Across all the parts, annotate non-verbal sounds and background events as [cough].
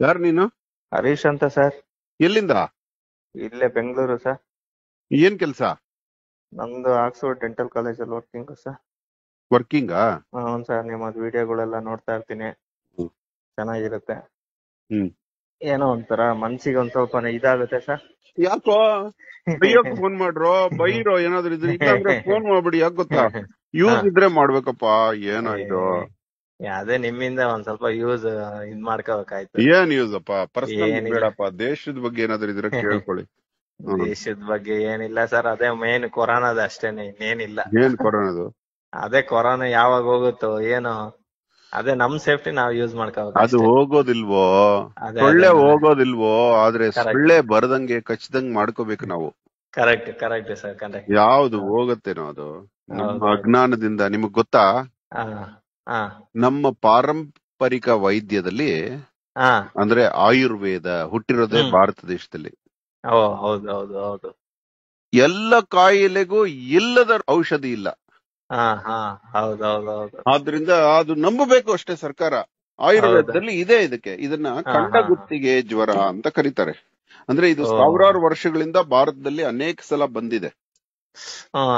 ಯಾರು ನೀನು? ಹರೀಶ್ ಅಂತ ಸರ್. ಎಲ್ಲಿಂದ? ಇಲ್ಲೇ ಬೆಂಗಳೂರು ಸರ್. ಏನ್ ಕೆಲಸ? ನಮ್ದು ಆಕ್ಸ್ಫೋರ್ಡ್ ಡೆಂಟಲ್ ಕಾಲೇಜಲ್ಲಿ ವರ್ಕಿಂಗ್ ಸರ್. ವರ್ಕಿಂಗಾ? ಹ್ಞೂ ಸರ್. ನಿಮ್ಮದು ವಿಡಿಯೋಗಳೆಲ್ಲ ನೋಡ್ತಾ ಇರ್ತೀನಿ. ಹ್ಮ್. ಚೆನ್ನಾಗಿರುತ್ತೆ. ಹ್ಮ್. ಏನೋ ಒಂಥರ ಮನ್ಸಿಗೆ ಒಂದ್ ಸ್ವಲ್ಪ ಇದಾಗುತ್ತೆ ಸರ್. ಯಾಕೋ? ಬೈಯಕ್ ಫೋನ್ [laughs] ಮಾಡ್ರೋ? ಬೈರೋ ಏನಾದ್ರು ಇದ್ರೆ ಇಲ್ಲಾಂದ್ರೆ [laughs] ಫೋನ್ ಮಾಡ್ಬಿಡಿ ಯಾಕೆ ಗೊತ್ತಾ? ಯೂಸ್ ಇದ್ರೆ ಮಾಡ್ಬೇಕಪ್ಪ. ಏನಾಯ್ತು? ಅದೇ ನಿಮ್ಮಿಂದ ಒಂದ್ ಸ್ವಲ್ಪ ಯೂಸ್ ಇದ್ ಮಾಡ್ಕೋಬೇಕಾಯ್ತು. ಏನ್ ಯೂಸ್ ಅಪ್ಪ? ಪರ್ಸನಲ್. ಬೇಡಪ್ಪ. ದೇಶದ ಬಗ್ಗೆ ಏನಾದ್ರು ಇದ್ರೆ [laughs] ಕೇಳ್ಕೊಳ್ಳಿ. ದೇಶದ ಬಗ್ಗೆ ಏನಿಲ್ಲ ಸರ್. ಅದೇ ಮೇನ್ ಕೊರೋನಾದ ಅಷ್ಟೇನೆ ಇನ್ನೇನಿಲ್ಲ. ಏನ್ ಕೊರೋನಾದು? [laughs] ಅದೇ ಕೊರೋನಾ ಯಾವಾಗ ಹೋಗುತ್ತೋ ಏನೋ. ಅದೇ ನಮ್ ಸೇಫ್ಟಿ ನಾವ್ ಯೂಸ್ ಮಾಡ್ಕೋಬೇಕು ಅದು ಹೋಗೋದಿಲ್ವೋ? ಸೊಳ್ಳೆ ಹೋಗೋದಿಲ್ವೋ? ಆದ್ರೆ. ಸೊಳ್ಳೆ ಬರದಂಗೆ ಕಚ್ಚದಂಗ್ ಮಾಡ್ಕೋಬೇಕು ನಾವು. ಕರೆಕ್ಟ್ ಕರೆಕ್ಟ್ ಸರ್ ಕರೆಕ್ಟ್ ಯಾವ್ದು ಹೋಗತ್ತೇನೋ ಅದು? ನಮ್ಮ ಅಜ್ಞಾನದಿಂದ. ನಿಮಗ್ ಗೊತ್ತಾ? ನಮ್ಮ ಪಾರಂಪರಿಕ ವೈದ್ಯದಲ್ಲಿ ಅಂದ್ರೆ ಆಯುರ್ವೇದ ಹುಟ್ಟಿರೋದೇ ಭಾರತ ದೇಶದಲ್ಲಿ. ಹೌದು ಹೌದು ಹೌದು. ಎಲ್ಲ ಕಾಯಿಲೆಗೂ ಇಲ್ಲದ ಔಷಧಿ ಇಲ್ಲ. ಆದ್ರಿಂದ ಅದು ನಂಬಬೇಕು ಅಷ್ಟೇ ಸರ್ಕಾರ. ಆಯುರ್ವೇದದಲ್ಲಿ ಇದೆ ಇದಕ್ಕೆ. ಇದನ್ನ ಕಂಡ ಗುತ್ತಿಗೆ ಜ್ವರ ಅಂತ ಕರೀತಾರೆ. ಅಂದ್ರೆ ಇದು ಸಾವಿರಾರು ವರ್ಷಗಳಿಂದ ಭಾರತದಲ್ಲಿ ಅನೇಕ ಸಲ ಬಂದಿದೆ.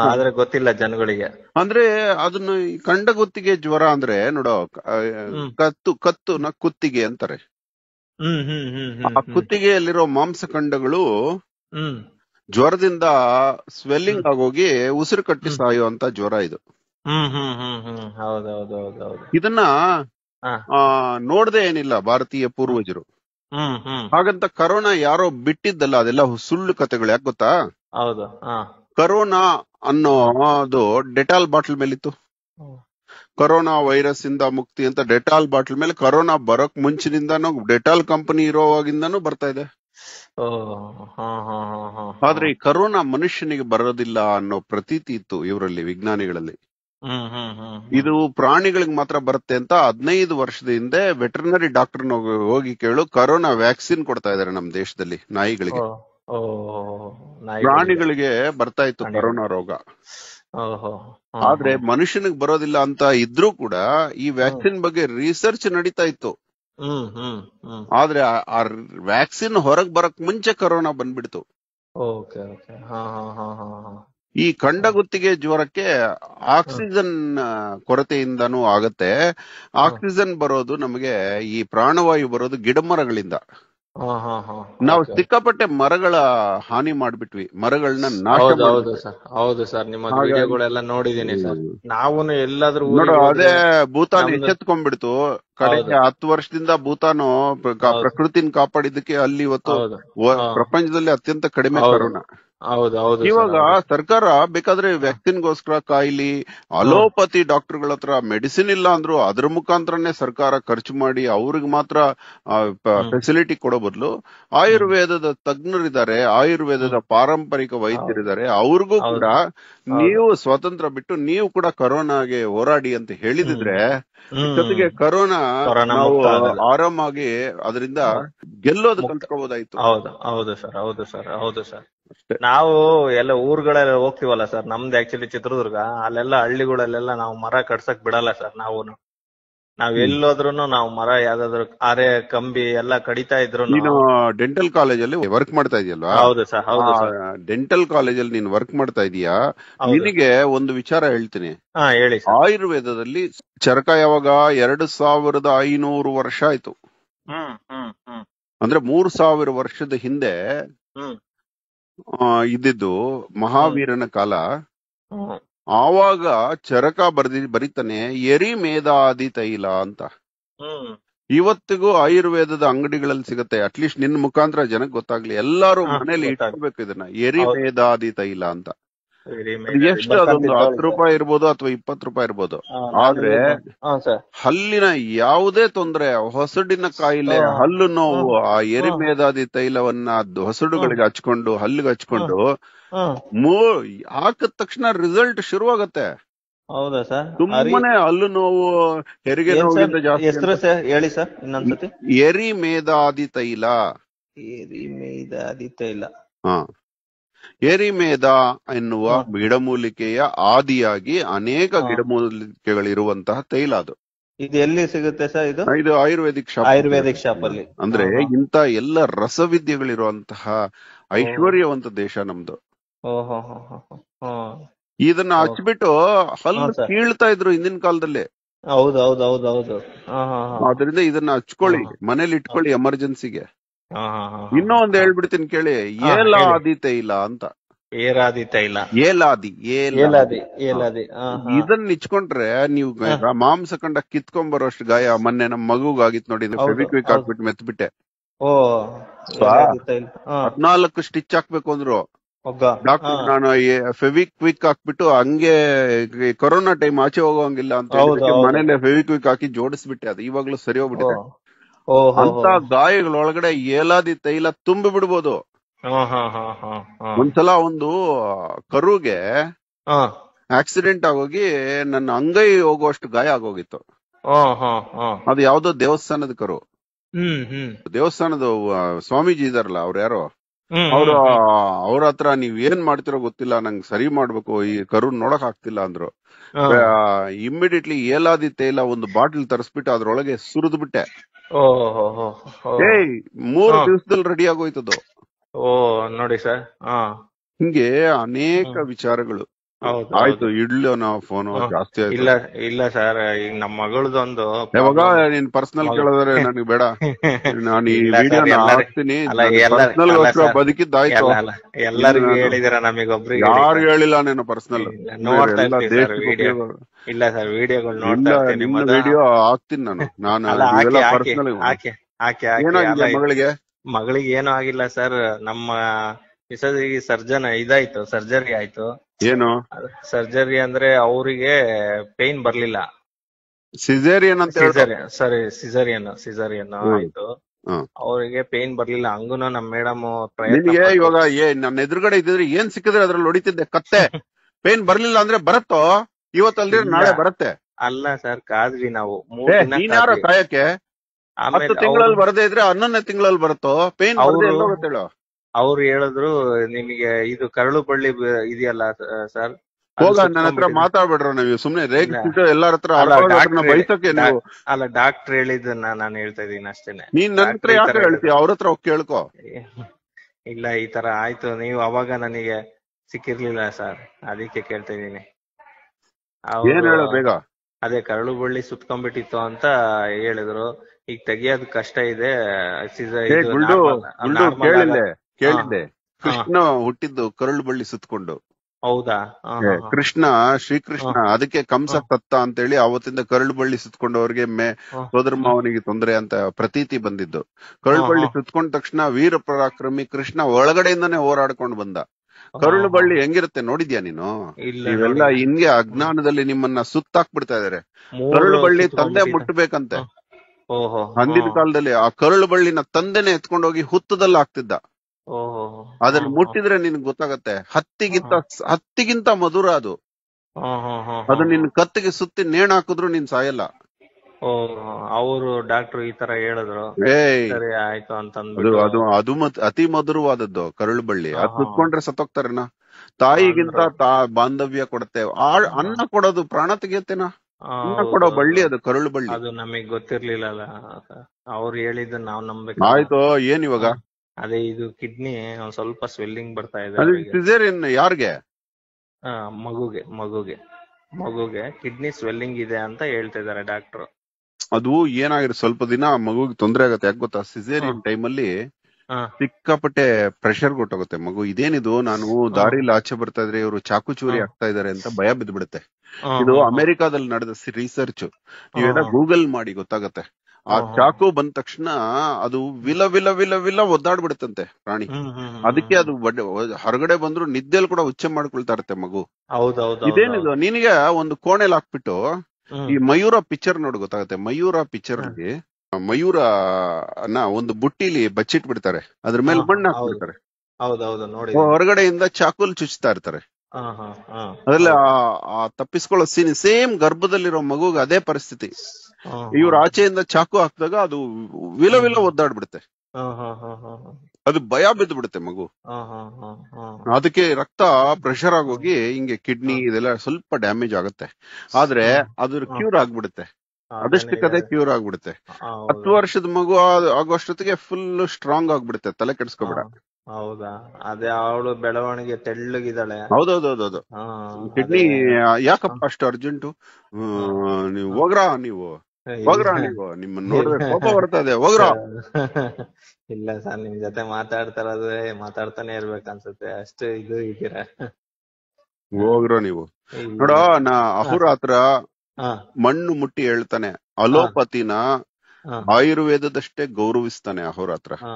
ಆದ್ರೆ ಗೊತ್ತಿಲ್ಲ ಜನಗಳಿಗೆ. ಅಂದ್ರೆ ಅದನ್ನ ಕಂಡ ಗುತ್ತಿಗೆ ಜ್ವರ ಅಂದ್ರೆ ನೋಡೋ ಕತ್ತು ಕತ್ತು ನ ಕುತ್ತಿಗೆ ಅಂತಾರೆ. ಆ ಕುತ್ತಿಗೆಯಲ್ಲಿರೋ ಮಾಂಸಖಂಡಗಳು ಜ್ವರದಿಂದ ಸ್ವೆಲ್ಲಿಂಗ್ ಆಗೋಗಿ ಉಸಿರು ಕಟ್ಟಿ. ಸಾಯುವಂತ ಜ್ವರ ಇದು. ಇದನ್ನ ನೋಡ್ದೆ ಏನಿಲ್ಲ ಭಾರತೀಯ ಪೂರ್ವಜರು. ಹಾಗಂತ ಕರೋನಾ ಯಾರೋ ಬಿಟ್ಟಿದ್ದಲ್ಲ ಅದೆಲ್ಲ ಸುಳ್ಳು ಕತೆಗಳು ಯಾಕೆ ಗೊತ್ತಾ? ಹೌದು ಕರೋನಾ ಅನ್ನೋ ಅದು ಡೆಟಾಲ್ ಬಾಟಲ್ ಮೇಲಿತ್ತು. ಕೊರೋನಾ ವೈರಸ್ ಇಂದ ಮುಕ್ತಿ ಅಂತ ಡೆಟಾಲ್ ಬಾಟಲ್ ಮೇಲೆ ಕರೋನಾ ಬರೋಕ್ ಮುಂಚಿನಿಂದಾನು ಡೆಟಾಲ್ ಕಂಪನಿ ಇರೋವಾಗಿಂದಾನು ಬರ್ತಾ ಇದೆ. ಆದ್ರೆ ಈ ಕರೋನಾ ಮನುಷ್ಯನಿಗೆ ಬರೋದಿಲ್ಲ ಅನ್ನೋ ಪ್ರತೀತಿ ಇತ್ತು ಇವರಲ್ಲಿ ವಿಜ್ಞಾನಿಗಳಲ್ಲಿ. ಇದು ಪ್ರಾಣಿಗಳಿಗೆ ಮಾತ್ರ ಬರುತ್ತೆ ಅಂತ ಹದಿನೈದು ವರ್ಷದ ಹಿಂದೆ ವೆಟರ್ನರಿ ಡಾಕ್ಟರ್ ಹೋಗಿ ಕೇಳು ಕರೋನಾ ವ್ಯಾಕ್ಸಿನ್ ಕೊಡ್ತಾ ಇದಾರೆ ನಮ್ ದೇಶದಲ್ಲಿ ನಾಯಿಗಳಿಗೆ. ಪ್ರಾಣಿಗಳಿಗೆ ಬರ್ತಾ ಇತ್ತು ಕೊರೋನಾ ರೋಗ. ಆದ್ರೆ ಮನುಷ್ಯನಿಗೆ ಬರೋದಿಲ್ಲ ಅಂತ ಇದ್ರೂ ಕೂಡ ಈ ವ್ಯಾಕ್ಸಿನ್ ಬಗ್ಗೆ ರಿಸರ್ಚ್ ನಡೀತಾ ಇತ್ತು. ಆದ್ರೆ ಆ- ವ್ಯಾಕ್ಸಿನ್ ಹೊರಗ್ ಬರಕ್ ಮುಂಚೆ ಕರೋನಾ ಬಂದ್ಬಿಡ್ತು. ಈ ಓಕೆ ಗುತ್ತಿಗೆ ಜ್ವರಕ್ಕೆ ಆಕ್ಸಿಜನ್ ಕೊರತೆಯಿಂದನೂ ಆಗತ್ತೆ. ಆಕ್ಸಿಜನ್ ಬರೋದು ನಮಗೆ ಈ ಪ್ರಾಣವಾಯು ಬರೋದು ಗಿಡಮರಗಳಿಂದ. ನಾವು. ಸಿಕ್ಕಾಪಟ್ಟೆ ಮರಗಳ ಹಾನಿ ಮಾಡ್ಬಿಟ್ವಿ. ಮರಗಳನ್ನ ನಾಶ ಹೌದು ಸರ್. ಹೌದು ಸರ್ ನಿಮ್ಮ ವಿಡಿಯೋಗಳೆಲ್ಲ ನೋಡಿದೀನಿ ಸರ್. ನಾವು ಎಲ್ಲಾದ್ರೂ ನೋಡು ಅದೇ ಭೂತಾನ್ ಎಚ್ಚೆತ್ಕೊಂಡ್ಬಿಡ್ತು. ಕಡೆಗೆ ಹತ್ತು ವರ್ಷದಿಂದ ಭೂತಾನು ಪ್ರಕೃತಿನ್ ಕಾಪಾಡಿದ್ದಕ್ಕೆ ಅಲ್ಲಿ ಇವತ್ತು. ಪ್ರಪಂಚದಲ್ಲಿ ಅತ್ಯಂತ ಕಡಿಮೆ. ಕರೋನಾ ಹೌದು ಇವಾಗ ಸರ್ಕಾರ ಬೇಕಾದ್ರೆ ವ್ಯಾಕ್ಸಿನ್ ಗೋಸ್ಕರ ಕಾಯಿಲಿ ಅಲೋಪತಿ ಡಾಕ್ಟರ್ಗಳ ಹತ್ರ ಮೆಡಿಸಿನ್ ಇಲ್ಲ ಅಂದ್ರು ಅದ್ರ ಮುಖಾಂತರನೇ ಸರ್ಕಾರ ಖರ್ಚು ಮಾಡಿ ಅವ್ರಿಗೆ ಮಾತ್ರ ಫೆಸಿಲಿಟಿ ಕೊಡೋ ಬದಲು ಆಯುರ್ವೇದದ ತಜ್ಞರಿದ್ದಾರೆ ಆಯುರ್ವೇದದ ಪಾರಂಪರಿಕ ವೈದ್ಯರಿದ್ದಾರೆ ಅವ್ರಿಗೂ. ಕೂಡ ನೀವು ಸ್ವತಂತ್ರ ಬಿಟ್ಟು ನೀವು ಕೂಡ ಕರೋನಾಗೆ ಹೋರಾಡಿ ಅಂತ ಹೇಳಿದಿದ್ರೆ. ಜೊತೆಗೆ ಕರೋನಾ ನಾವು ಆರಾಮಾಗಿ ಅದರಿಂದ ಗೆಲ್ಲೋದು ಕಲ್ತ್ಕೋಬಹುದಾಯ್ತು ಕಲ್ತ್ಕೋಬೋದಾಯ್ತು. ಹೌದು ಹೌದು ಸರ್ ಹೌದು ಸರ್ ಹೌದು ಸರ್. ಅಷ್ಟೇ. ನಾವು ಎಲ್ಲ ಊರುಗಳೆಲ್ಲ ಹೋಗ್ತಿವಲ್ಲ ಸರ್ ನಮ್ದು ಆಕ್ಚುಲಿ ಚಿತ್ರದುರ್ಗ ಅಲ್ಲೆಲ್ಲ ಹಳ್ಳಿಗಳಲ್ಲೆಲ್ಲ ನಾವು ಮರ ಕಡ್ಸಕ್ ಬಿಡಲ್ಲ ಸರ್ ನಾವು ನಾವ್ ಎಲ್ಲೋದ್ರೂನು ನಾವು ಮರ ಯಾವ್ದಾದ್ರು ಅರೆ ಕಂಬಿ ಎಲ್ಲ ಕಡಿತಾ ಇದ್ರು ನೀನು ಡೆಂಟಲ್ ಕಾಲೇಜಲ್ಲಿ ವರ್ಕ್ ಮಾಡ್ತಾ ಇದೆಯಲ್ವಾ? ಹೌದು ಸರ್ ಹೌದು ಸರ್. ಡೆಂಟಲ್ ಕಾಲೇಜಲ್ಲಿ ನೀನ್ ವರ್ಕ್ ಮಾಡ್ತಾ ಇದೀಯಾ? ನಿನಗೆ ಒಂದು ವಿಚಾರ ಹೇಳ್ತೀನಿ. ಹಾ ಹೇಳಿ ಸರ್. ಆಯುರ್ವೇದದಲ್ಲಿ ಚರಕ ಯಾವಾಗ ಎರಡು ಸಾವಿರದ ಐನೂರು ವರ್ಷ ಆಯ್ತು. ಹ್ಮ್ ಹ್ಮ್ ಹ್ಮ್. ಅಂದ್ರೆ ಮೂರ್ ಸಾವಿರ ವರ್ಷದ ಹಿಂದೆ ಹ್ಮ್. ಇದ್ದಿದ್ದು ಮಹಾವೀರನ ಕಾಲ. ಆವಾಗ ಚರಕ ಬರ್ದಿ ಬರಿತಾನೆ ಎರಿ ಮೇಧಾದಿ ತೈಲ ಅಂತ. ಇವತ್ತಿಗೂ ಆಯುರ್ವೇದದ ಅಂಗಡಿಗಳಲ್ಲಿ ಸಿಗುತ್ತೆ. ಅಟ್ಲೀಸ್ಟ್ ನಿನ್ ಮುಖಾಂತರ ಜನಕ್ಕೆ ಗೊತ್ತಾಗ್ಲಿ. ಎಲ್ಲಾರು ಮನೇಲಿ. ಇಟ್ಕೋಬೇಕು ಇದನ್ನ. ಎರಿ. ಮೇಧಾದಿ ತೈಲ ಅಂತ. ಎಷ್ಟು ಅದೊಂದು ಹತ್ತು ರೂಪಾಯಿ ಇರ್ಬೋದು ಅಥವಾ ಇಪ್ಪತ್ತು ರೂಪಾಯಿ ಇರ್ಬೋದು. ಆದ್ರೆ ಹಲ್ಲಿನ ಯಾವುದೇ ತೊಂದರೆ ಹೊಸಡಿನ ಕಾಯಿಲೆ ಹಲ್ಲು ನೋವು. ಆ ಎರಿಮೇದಾದಿ ತೈಲವನ್ನ ಅದ್ ಹೊಸಡುಗಳಿಗೆ ಹಚ್ಕೊಂಡು ಹಲ್ಲಿಗೆ ಹಚ್ಕೊಂಡು ಹಾಕದ ಮೂ ಹಾಕಿದ ತಕ್ಷಣ ರಿಸಲ್ಟ್ ಶುರುವಾಗತ್ತೆ. ಹೌದಾ ಸರ್ ತುಂಬಾನೇ ಹಲ್ಲು ನೋವು ಹೆರಿಗೆ ನೋವಿಗಿಂತ ಜಾಸ್ತಿ ಹೇಳಿ ಸರ್ ಇನ್ನೊಂದ್ಸತಿ. ಎರಿಮೇದಾದಿ ತೈಲ. ಹಾ. ಇಲ್ಲ ಹ ಎರಿಮೇದ ಎನ್ನುವ ಗಿಡಮೂಲಿಕೆಯ ಆದಿಯಾಗಿ ಅನೇಕ. ಗಿಡಮೂಲಿಕೆಗಳಿರುವಂತಹ ತೈಲ ಅದು. ಇದು ಎಲ್ಲಿ ಸಿಗುತ್ತೆ ಸರ್ ಇದು? ಇದು ಆಯುರ್ವೇದಿಕ್ ಶಾಪ್ ಆಯುರ್ವೇದಿಕ್ ಶಾಪ್ ಅಲ್ಲಿ. ಅಂದ್ರೆ. ಇಂತ ಎಲ್ಲ ರಸವಿದ್ಯೆಗಳಿರುವಂತಹ ಐಶ್ವರ್ಯವಂತ ದೇಶ ನಮ್ದು. ಇದನ್ನ. ಹಚ್ಬಿಟ್ಟು ಹಲ್ಲು ಕೀಳ್ತಾ ಇದ್ರು ಹಿಂದಿನ ಕಾಲದಲ್ಲಿ. ಹೌದು ಹೌದು ಹೌದು ಹೌದು. ಅದರಿಂದ ಇದನ್ನ ಹಚ್ಕೊಳ್ಳಿ. ಮನೇಲಿ ಇಟ್ಕೊಳ್ಳಿ ಎಮರ್ಜೆನ್ಸಿಗೆ ಇನ್ನೂ ಒಂದ್ ಹೇಳ್ಬಿಡ್ತೀನಿ ಕೇಳಿ. ಏಲ ಏಲಾದಿ ತೈಲ ಅಂತ. ಏರಾದಿ ತೈಲ ಏಲಾದಿ ಏಲಾದಿ. ಏಲಾದಿ ಇದನ್ನ ಇಚ್ಕೊಂಡ್ರೆ ನೀವು. ಮಾಂಸ ಕಂಡ ಕಿತ್ಕೊಂಡ್ ಬರೋಷ್ಟು ಗಾಯ ಮೊನ್ನೆ ನಮ್ ಆಗಿತ್ತು ನೋಡಿ ಕ್ವಿಕ್ ಫೆವಿಕ್ವಿಕ್. ಹಾಕ್ಬಿಟ್ಟು ಮೆತ್ಬಿಟ್ಟೆ. ಹದ್ನಾಲ್ಕು ಸ್ಟಿಚ್ ಹಾಕ್ಬೇಕು ಅಂದ್ರು. ಡಾಕ್ಟರ್. ನಾನು ಫೆವಿಕ್ವಿಕ್ ಹಾಕ್ಬಿಟ್ಟು ಹಂಗೆ ಕೊರೋನಾ ಟೈಮ್ ಆಚೆ ಹೋಗೋಂಗಿಲ್ಲ ಅಂತ. ಮನೇಲೆ ಫೆವಿಕ್ವಿಕ್ ಹಾಕಿ ಜೋಡಿಸ್ಬಿಟ್ಟೆ ಅದು. ಇವಾಗ್ಲೂ ಸರಿ ಹೋಗ್ಬಿಟ್ಟಿದೆ. ಅಂತ ಗಾಯಗಳೊಳಗಡೆ ಏಲಾದಿ ತೈಲ ತುಂಬಿ ಬಿಡ್ಬೋದು. ಹಾ ಹಾ ಹಾ ಹಾ ಹಾ. ಒಂದ್ಸಲ ಒಂದು ಕರುಗೆ ಹಾ. ಆಕ್ಸಿಡೆಂಟ್ ಆಗೋಗಿ ನನ್ನ ಅಂಗೈ ಹೋಗುವಷ್ಟು ಗಾಯ ಆಗೋಗಿತ್ತು. ಹಾ ಹಾ ಹಾ. ಅದು ಯಾವ್ದೋ ದೇವಸ್ಥಾನದ ಕರು. ಹ್ಮ್ ಹ್ಮ್. ದೇವಸ್ಥಾನದ ಸ್ವಾಮೀಜಿ ಇದಾರಲ್ಲ ಅವ್ರ ಯಾರೋ? ಅವ್ರು ಅವ್ರ ಹತ್ರ ನೀವ್ ಏನ್ ಮಾಡ್ತಿರೋ ಗೊತ್ತಿಲ್ಲ ನಂಗೆ ಸರಿ ಮಾಡ್ಬೇಕು ಈ ಕರು ನೋಡಕ್ ಆಗ್ತಿಲ್ಲ ಅಂದ್ರು. ಇಮ್ಮಿಡಿಯೇಟ್ಲಿ ಏಲಾದಿ ತೈಲ ಒಂದು ಬಾಟಲ್ ತರಿಸ್ಬಿಟ್ಟು ಅದ್ರೊಳಗೆ ಸುರಿದು ಬಿಟ್ಟೆ. ಏಯ್ ಮೂರ್ ಹಾ. ದಿವಸದಲ್ಲಿ ರೆಡಿ ಆಗೋಯ್ತದು. ಓ ನೋಡಿ ಸರ್ ಹಿಂಗೆ ಅನೇಕ ವಿಚಾರಗಳು. ಆಯ್ತು. ಇಡ್ಲಿ ನಾವು ಫೋನ್ ಜಾಸ್ತಿ ಆಯ್ತು. ಇಲ್ಲ ಇಲ್ಲ ಸರ್ ಈಗ ನಮ್ಮ ಮಗಳದೊಂದು ಯಾವಾಗ. ನೀನ್ ಪರ್ಸನಲ್ ಕೇಳಿದ್ರೆ ನನಗೆ ಬೇಡ. [laughs] ನಾನು ಈ ವಿಡಿಯೋ ಹಾಕ್ತೀನಿ. ಪರ್ಸನಲ್ ಬದುಕಿದ್ದ ಅಲ್ಲ ಎಲ್ಲರಿಗೂ ಹೇಳಿದಿರ ನಮಗೊಬ್ರಿಗೆ ಯಾರು ಹೇಳಿಲ್ಲ ನೀನು ಪರ್ಸನಲ್ ಇಲ್ಲ, ನೋಡ್ತಾ ಸರ್ ವಿಡಿಯೋಗಳು ನೋಡ್ತಾ ನಿಮ್ಮ ವಿಡಿಯೋ ಹಾಕ್ತೀನಿ ನಾನು. ನಾನು ಪರ್ಸನಲ್ ಮಗಳಿಗೆ? ಏನೂ ಆಗಿಲ್ಲ ಸರ್ ನಮ್ಮ ಮಿಸಸ್ಗೆ ಸರ್ಜನ್ ಇದಾಯ್ತು ಸರ್ಜರಿ ಆಯ್ತು. ಏನು? ಸರ್ಜರಿ ಅಂದ್ರೆ ಅವರಿಗೆ ಪೇನ್ ಬರ್ಲಿಲ್ಲ. ಸಿಸೇರಿಯನ್ ಅಂತ ಹೇಳು ಸರಿ ಸಿಸರಿಯನ್ ಸಿಸರಿಯನ್ ಆಯ್ತು. ಅವರಿಗೆ ಪೇನ್ ಬರ್ಲಿಲ್ಲ. ಹಂಗೂನು ನಮ್ ಮೇಡಮ್ ನಿನ್ಗೆ ಇವಾಗ ಏ ನನ್ನ ಎದುರುಗಡೆ ಇದ್ದಿದ್ರೆ ಏನ್ ಸಿಕ್ಕಿದ್ರೆ ಅದ್ರಲ್ಲಿ ಹೊಡಿತಿದ್ದೆ? ಕತ್ತೆ. [laughs] ಪೇನ್ ಬರ್ಲಿಲ್ಲ ಅಂದ್ರೆ ಬರತ್ತೋ? ಇವತ್ತಲ್ದಿರ ಇಲ್ಲ. ನಾಳೆ ಬರುತ್ತೆ. ಅಲ್ಲ ಸರ್ ಕಾದ್ವಿ ನಾವು. ಕಾದ್ವಿ. ಕಾಯಕ್ಕೆ ಹತ್ತು ತಿಂಗಳಲ್ಲಿ ಬರದೇ ಇದ್ರೆ ಹನ್ನೊಂದನೇ ತಿಂಗಳಲ್ಲಿ ಬರುತ್ತೋ? ಪೇನ್ ಗೊತ್ತೇಳು ಅವ್ರು ಹೇಳಿದ್ರು ನಿಮಗೆ ಇದು ಕರಳು ಬಳ್ಳಿ ಇದೆಯಲ್ಲ ಸರ್? ಹೋಗ ನನ್ನ ಹತ್ರ ಮಾತಾಡ್ಬೇಡ್ರ ನೀವು ಸುಮ್ನೆ ಎಲ್ಲಾರ ಹತ್ರ ಅಲ್ಲ, ಡಾಕ್ಟ್ರೇ- ಬೈಸಕ್ಕೆ ನೀವು. ಅಲ್ಲ ಡಾಕ್ಟರ್ ಹೇಳಿದ್ದನ್ನ ನಾನು ಹೇಳ್ತಾ ಇದೀನಿ ಅಷ್ಟೇನೆ. ನೀನ್ ನನ್ನ ಹತ್ರ ಯಾಕೆ ಹೇಳ್ತೀಯ? ಅವ್ರ ಹತ್ರ ಹೋಗಿ ಕೇಳ್ಕೊ. ಇಲ್ಲ ಈ ತರ ಆಯ್ತು. ನೀವು ಅವಾಗ ನನಗೆ ಸಿಕ್ಕಿರ್ಲಿಲ್ಲ ಸರ್. ಅದಕ್ಕೆ ಕೇಳ್ತಾ ಇದೀನಿ ಅವ್ರು ಏನ್ ಹೇಳು ಬೇಗ. ಅದೇ ಕರಳು ಬಳ್ಳಿ ಸುತ್ಕೊಂಡ್ಬಿಟ್ಟಿತ್ತು ಅಂತ ಹೇಳಿದ್ರು. ಈಗ ತೆಗಿಯೋದ್ ಕಷ್ಟ ಇದೆ. ಕೇಳಿದ್ದೆ. ಕೃಷ್ಣ ಹುಟ್ಟಿದ್ದು ಕರುಳು ಬಳ್ಳಿ ಸುತ್ಕೊಂಡು ಹೌದಾ. ಕೃಷ್ಣ ಶ್ರೀಕೃಷ್ಣ ಅದಕ್ಕೆ ಕಂಸ ತತ್ತ ಅಂತೇಳಿ ಅವತ್ತಿಂದ ಕರುಳು ಬಳ್ಳಿ ಸುತ್ಕೊಂಡವ್ರಿಗೆ ಮೇ. ಸೋದರ ಮಾವನಿಗೆ ತೊಂದರೆ ಅಂತ ಪ್ರತೀತಿ ಬಂದಿದ್ದು. ಕರುಳು ಬಳ್ಳಿ ಸುತ್ತಕೊಂಡ ಸುತ್ಕೊಂಡ ತಕ್ಷಣ ವೀರ ಪರಾಕ್ರಮಿ ಕೃಷ್ಣ ಒಳಗಡೆಯಿಂದಾನೆ ಹೋರಾಡ್ಕೊಂಡು ಬಂದ. ಕರುಳು ಬಳ್ಳಿ ಹೆಂಗಿರುತ್ತೆ ನೋಡಿದ್ಯಾ ನೀನು? ಇವೆಲ್ಲ ಹಿಂಗೆ ಅಜ್ಞಾನದಲ್ಲಿ ನಿಮ್ಮನ್ನ ಸುತ್ತಾಕ್ಬಿಡ್ತಾ ಇದಾರೆ. ಕರುಳು ಬಳ್ಳಿ ತಂದೆ. ಮುಟ್ಟಬೇಕಂತೆ ಅಂದಿನ ಕಾಲದಲ್ಲಿ ಆ ಕರುಳು ಬಳ್ಳಿನ ತಂದೆನೆ ಎತ್ಕೊಂಡೋಗಿ ಹುತ್ತದಲ್ಲಿ ಹಾಕ್ತಿದ್ದ. ಅದನ್ನ ಮುಟ್ಟಿದ್ರೆ ನಿನ್ ಗೊತ್ತಾಗತ್ತೆ. ಹತ್ತಿಗಿಂತ ಹತ್ತಿಗಿಂತ ಮಧುರ ಅದು. ಅದು. ನಿನ್ ಕತ್ತಿಗೆ ಸುತ್ತಿ ನೇಣ ಹಾಕಿದ್ರು ನೀನ್ ಸಾಯಲ್ಲ. ಅವರು ಡಾಕ್ಟರ್ ಈ ತರ ಹೇಳಿದ್ರು. ಆಯ್ತು ಅದು ಅದು ಅದು ಅತಿ ಮಧುರವಾದದ್ದು ಕರುಳು ಬಳ್ಳಿ ಅದ್. ಸುತ್ಕೊಂಡ್ರೆ ಸತ್ತೋಗ್ತಾರೇನ? ತಾಯಿಗಿಂತ ತಾ ಬಾಂಧವ್ಯ ಕೊಡತ್ತೆ. ಅನ್ನ ಕೊಡೋದು ಪ್ರಾಣ ತೆಗಿಯತ್ತೇನ? ಅನ್ನ ಕೊಡೋ ಬಳ್ಳಿ ಅದು ಕರುಳು ಬಳ್ಳಿ ಅದು ನಮಗ್ ಗೊತ್ತಿರ್ಲಿಲ್ಲ ಅವ್ರು ಹೇಳಿದ್ದು ನಾವ್ ನಂಬಬೇಕು ಆಯ್ತು ಏನ್ ಇವಾಗ? ಅದೇ ಇದು ಕಿಡ್ನಿ ಒಂದ್ ಸ್ವಲ್ಪ ಸ್ವೆಲ್ಲಿಂಗ್ ಬರ್ತಾ ಇದೆ ಅದು ಅವ್ರಿಗೆ. ಸಿಸೇರಿಯನ್ ಯಾರ್ಗೆ? ಆ, ಮಗುಗೆ ಮಗುಗೆ. ಮಗುಗೆ ಕಿಡ್ನಿ ಸ್ವೆಲ್ಲಿಂಗ್ ಇದೆ ಅಂತ ಹೇಳ್ತಾ ಇದಾರೆ ಡಾಕ್ಟರ್ ಅದು ಏನಾಗಿರೋ ಸ್ವಲ್ಪ ದಿನ ಮಗುಗೆ ತೊಂದ್ರೆ ಆಗತ್ತೆ. ಯಾಕೆ ಗೊತ್ತಾ? ಸಿಸೇರಿಯನ್ ಟೈಮಲ್ಲಿ ಹಾ. ಸಿಕ್ಕಾಪಟ್ಟೆ ಪ್ರೆಷರ್ ಕೊಟ್ಟೋಗುತ್ತೆ ಮಗು. ಇದೇನಿದು? ನಾನು ದಾರಿಲಿ ಆಚೆ ಬರ್ತಾ ಇದ್ರೆ ಇವರು ಚಾಕು ಚೂರಿ. ಆಗ್ತಾ ಇದಾರೆ ಅಂತ ಭಯ ಬಿದ್ಬಿಡುತ್ತೆ. ಇದು. ಅಮೆರಿಕಾದಲ್ಲಿ ನಡೆದ ರಿಸರ್ಚ್ ಇವೆಲ್ಲ. ಗೂಗಲ್ ಮಾಡಿ ಗೊತ್ತಾಗತ್ತೆ. ಆ. ಚಾಕು ಬಂದ ತಕ್ಷಣ ಅದು ವಿಲ ವಿಲ ವಿಲ ವಿಲ ಒದ್ದಾಡ್ಬಿಡುತ್ತಂತೆ ಪ್ರಾಣಿ. ಅದಕ್ಕೆ ಅದು ಹೊರಗಡೆ ಬಂದ್ರು ನಿದ್ದೆಲ್ ಕೂಡ ಉಚ್ಚೆ ಮಾಡ್ಕೊಳ್ತಾ ಇರುತ್ತೆ ಮಗು. ಇದೇನಿದು ನಿನಗೆ ಒಂದು ಕೋಣೆಲ್ ಹಾಕ್ಬಿಟ್ಟು ಈ ಮಯೂರ ಪಿಕ್ಚರ್ ನೋಡ್ ಗೊತ್ತಾಗುತ್ತೆ. ಮಯೂರ ಪಿಕ್ಚರ್ ಅಲ್ಲಿ ಮಯೂರ ನ ಒಂದು ಬುಟ್ಟಿಲಿ ಬಚ್ಚಿಟ್ ಬಿಡ್ತಾರೆ ಅದ್ರ ಮೇಲೆ ಮಣ್ಣು. ಹಾಕ್ಬಿಡ್ತಾರೆ. ಹೊರಗಡೆಯಿಂದ ಚಾಕುಲ್ ಚುಚ್ತಾ ಇರ್ತಾರೆ. ಅದ್ರಲ್ಲಿ ಆ- ತಪ್ಪಿಸ್ಕೊಳ್ಳೋ ಸೀನ್ ಸೇಮ್ ಗರ್ಭದಲ್ಲಿರೋ ಮಗುಗೆ ಅದೇ ಪರಿಸ್ಥಿತಿ. ಇವ್ರು ಆಚೆಯಿಂದ ಚಾಕು ಹಾಕಿದಾಗ ಅದು ವಿಲ ವಿಲ ಒದ್ದಾಡ್ಬಿಡುತ್ತೆ. ಅದು ಭಯ ಬಿದ್ದು ಬಿಡುತ್ತೆ ಮಗು. ಅದಕ್ಕೆ ರಕ್ತ ಪ್ರೆಷರ್ ಆಗೋಗಿ ಹಿಂಗೆ ಕಿಡ್ನಿ ಇದೆಲ್ಲ ಸ್ವಲ್ಪ ಡ್ಯಾಮೇಜ್ ಆಗುತ್ತೆ. ಆದ್ರೆ ಅದ್ರ ಕ್ಯೂರ್ ಆಗ್ಬಿಡುತ್ತೆ. ಅದಷ್ಟಕ್ಕದೇ ಕ್ಯೂರ್ ಆಗ್ಬಿಡುತ್ತೆ. ಹತ್ತು ವರ್ಷದ ಮಗು ಆಗೋಷ್ಟೊತ್ತಿಗೆ ಫುಲ್ ಸ್ಟ್ರಾಂಗ್ ಆಗ್ಬಿಡುತ್ತೆ ತಲೆ ಕೆಡ್ಸ್ಕೊಬೇಡ. ಹೌದಾ? ಅದೇ ಅವಳು ಬೆಳವಣಿಗೆ ತೆಳ್ಳಗಿದ್ದಾಳೆ. ಹೌದೌದೌದೌದು. ಕಿಡ್ನಿ ಯಾಕಪ್ಪ ಅಷ್ಟು ಅರ್ಜೆಂಟು ನೀವು ಹೋಗ್ರಾ ನೀವು? ಹೋಗ್ರಾ ನೀವು ನಿಮ್ಮನ್ನ ನೋಡಿದ್ರೆ ಕೋಪ ಬರ್ತದೆ ಹೋಗ್ರಾ [laughs] ಇಲ್ಲ ಸರ್ ನಿಮ್ ಜೊತೆ ಮಾತಾಡ್ತಾರ ಇರೋದೇ ಮಾತಾಡ್ತಾನೆ ಇರ್ಬೇಕು ಅನ್ಸುತ್ತೆ. ಅಷ್ಟು ಇದು ಇದೀರ ಹೋಗ್ರೋ ನೀವು. ನೋಡ ನಾ ಅಹುರಾತ್ರ ಮಣ್ಣು ಮುಟ್ಟಿ ಹೇಳ್ತಾನೆ. ಅಲೋಪತಿನ ಆಯುರ್ವೇದದಷ್ಟೇ ಗೌರವಿಸ್ತಾನೆ ಅಹೋರಾತ್ರ ಹತ್ರ.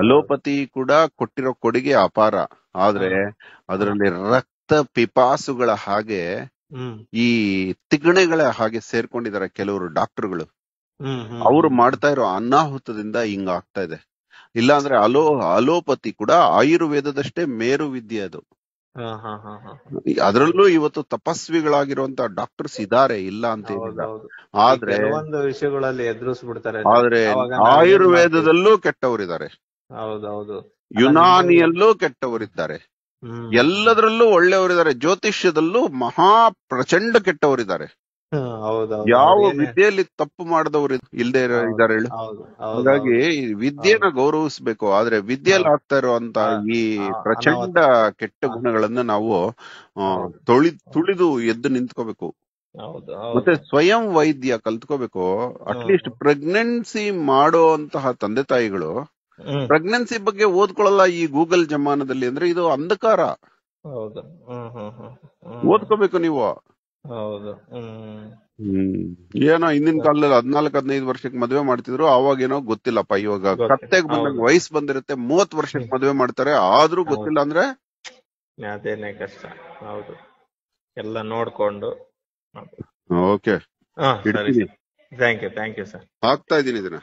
ಅಲೋಪತಿ ಕೂಡ ಕೊಟ್ಟಿರೋ ಕೊಡುಗೆ ಅಪಾರ. ಆದ್ರೆ ಅದರಲ್ಲಿ ರಕ್ತ ಪಿಪಾಸುಗಳ ಹಾಗೆ ಈ ತಿಗಣೆಗಳ ಹಾಗೆ ಸೇರ್ಕೊಂಡಿದ್ದಾರೆ ಕೆಲವರು ಡಾಕ್ಟರ್ಗಳು. ಅವರು ಮಾಡ್ತಾ ಇರೋ ಅನಾಹುತದಿಂದ ಹಿಂಗ ಆಗ್ತಾ ಇದೆ. ಇಲ್ಲ ಅಂದ್ರೆ ಅಲೋ ಅಲೋಪತಿ ಕೂಡ ಆಯುರ್ವೇದದಷ್ಟೇ ಮೇರು ವಿದ್ಯೆ ಅದು ಅದರಲ್ಲೂ ಇವತ್ತು ತಪಸ್ವಿಗಳಾಗಿರುವಂತ ಡಾಕ್ಟರ್ಸ್ ಇದಾರೆ ಇಲ್ಲ ಅಂತ ಆದ್ರೆ ಒಂದು ವಿಷಯಗಳಲ್ಲಿ ಎದುರಿಸ್ಬಿಡ್ತಾರೆ ಆದ್ರೆ ಆಯುರ್ವೇದದಲ್ಲೂ ಕೆಟ್ಟವರಿದ್ದಾರೆ. ಹೌದೌದು ಯುನಾನಿಯಲ್ಲೂ ಕೆಟ್ಟವರಿದ್ದಾರೆ. ಎಲ್ಲದರಲ್ಲೂ ಒಳ್ಳೆಯವರಿದ್ದಾರೆ. ಜ್ಯೋತಿಷ್ಯದಲ್ಲೂ ಮಹಾ ಪ್ರಚಂಡ ಕೆಟ್ಟವರಿದ್ದಾರೆ. ಯಾವ ವಿದ್ಯೆಯಲ್ಲಿ ತಪ್ಪು ಮಾಡಿದವರು ಇಲ್ದೇ ಹೌದು. ಇದಾರೆ ಹೇಳು. ಹಾಗಾಗಿ ವಿದ್ಯೆನ ಗೌರವಿಸ್ಬೇಕು. ಆದ್ರೆ ವಿದ್ಯೆಯಲ್ಲಿ ಆಗ್ತಾ ಇರುವಂತ ಈ ಪ್ರಚಂಡ ಕೆಟ್ಟ. ಗುಣಗಳನ್ನ ನಾವು ತೊಳಿ ತುಳಿದು ಎದ್ದು ನಿಂತ್ಕೋಬೇಕು. ಮತ್ತೆ ಸ್ವಯಂ ವೈದ್ಯ ಕಲ್ತ್ಕೋಬೇಕು. ಅಟ್ಲೀಸ್ಟ್ ಪ್ರೆಗ್ನೆನ್ಸಿ ಮಾಡುವಂತಹ ತಂದೆ ತಾಯಿಗಳು ಪ್ರೆಗ್ನೆನ್ಸಿ ಬಗ್ಗೆ ಓದ್ಕೊಳ್ಳಲ್ಲ ಈ ಗೂಗಲ್ ಜಮಾನದಲ್ಲಿ ಅಂದ್ರೆ ಇದು ಅಂಧಕಾರ. ಓದ್ಕೋಬೇಕು ನೀವು. ಏನೋ ಹಿಂದಿನ ಕಾಲದಲ್ಲಿ ಹದ್ನಾಲ್ಕ್ ಹದಿನೈದು ವರ್ಷಕ್ಕೆ ಮದ್ವೆ ಮಾಡ್ತಿದ್ರು ಅವಾಗ ಏನೋ ಗೊತ್ತಿಲ್ಲಪ್ಪ ಇವಾಗ. ಕತ್ತೆಗ್ ಬಂದಂಗ ವಯಸ್ಸು ಬಂದಿರುತ್ತೆ ಮೂವತ್ ವರ್ಷಕ್ಕೆ ಮದ್ವೆ ಮಾಡ್ತಾರೆ ಆದ್ರೂ ಗೊತ್ತಿಲ್ಲ ಅಂದ್ರೆ? ಅದೇನೆ ಕಷ್ಟ. ಹೌದು. ಎಲ್ಲ ನೋಡ್ಕೊಂಡು. Okay. Thank you thank you sir ಹಾಕ್ತಾ ಇದೀನಿ ಇದನ್ನ.